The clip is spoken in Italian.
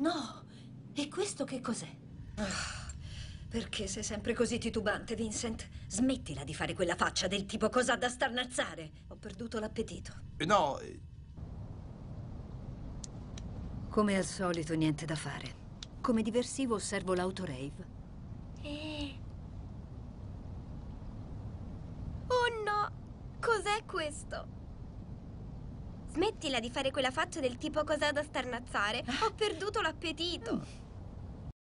no! E questo che cos'è? Perché sei sempre così titubante, Vincent? Smettila di fare quella faccia del tipo cosa da starnazzare. Ho perduto l'appetito. Eh, No, eh, Come al solito, niente da fare. Come diversivo osservo l'autorave. Eh. Oh no! Cos'è questo? Smettila di fare quella faccia del tipo cos'è da starnazzare. Ho perduto l'appetito.